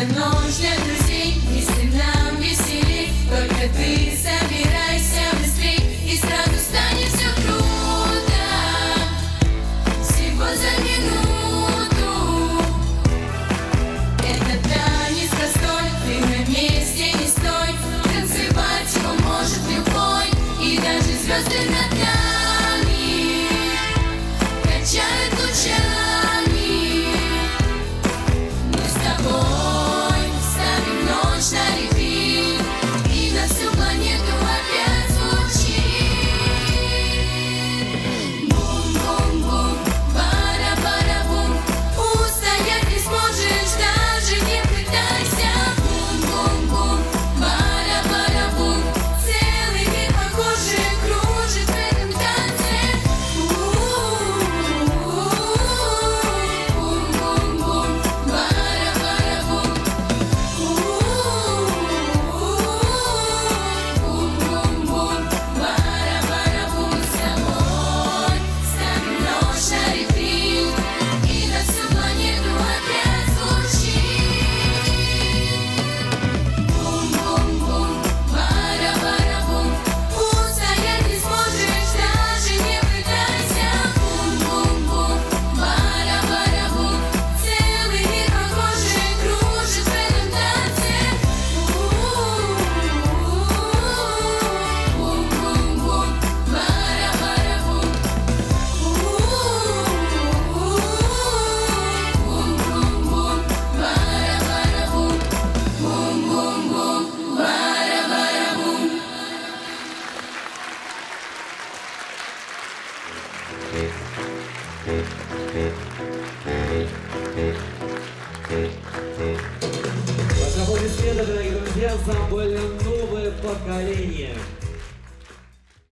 ночь для друзей, если нам веселей, только ты собирайся быстрей, и сразу станет все круто. Всего за минуту. Это танец простой, ты на месте не стой, танцевать его может любой, и даже звезды на Ваша аплодисменты, дорогие друзья, за более новое поколение.